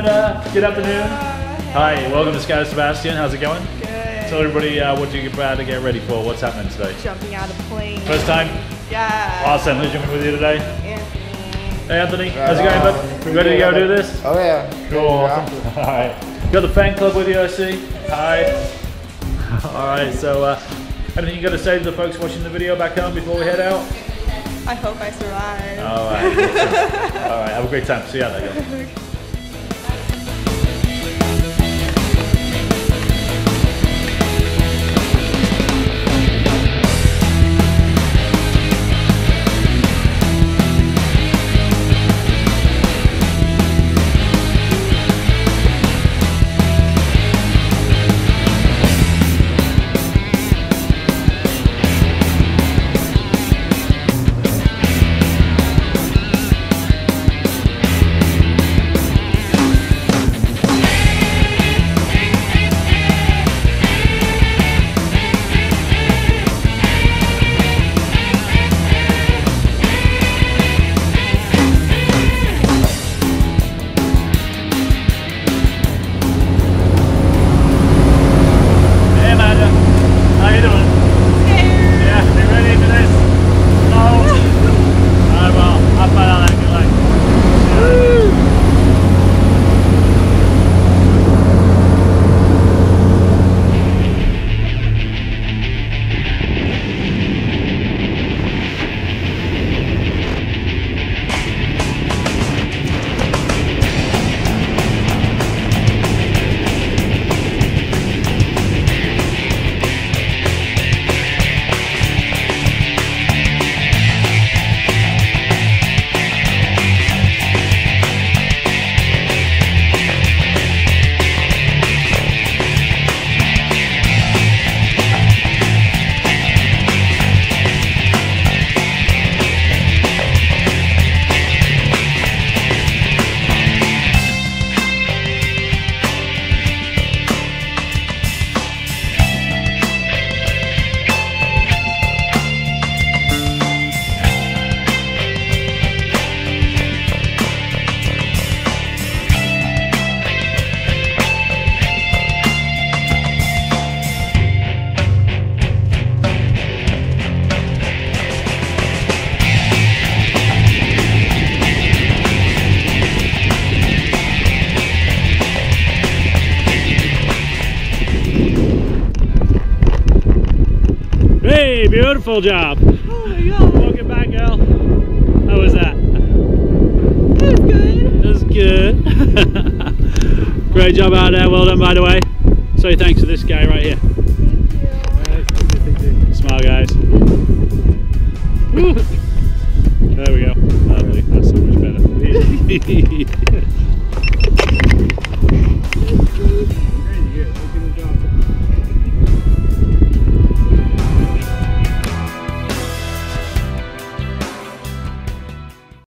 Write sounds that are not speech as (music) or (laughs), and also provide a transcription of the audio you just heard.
Amanda. Good afternoon. Hi, welcome to Sky Sebastian. How's it going? Good. Tell everybody uh, what you're about to get ready for. What's happening today? Jumping out of plane. First time? Yeah. Awesome. Who's jumping with you today? Anthony. Hey, Anthony. How's it going, bud? Pretty Ready to go do this? Oh yeah. Cool. Awesome. (laughs) All right. Got the fan club with you, I see. Hi. (laughs) All right. So, uh, anything you got to say to the folks watching the video back home before we head out? I hope I survive. All right. (laughs) All right. Have a great time. See you out there. Beautiful job. Oh my god. Welcome back, girl. How was that? That's good. It was good. (laughs) Great job out there. Well done, by the way. Say thanks to this guy right here. Thank you. Smile, guys. Woo. There we go. Lovely. That's so much better. (laughs)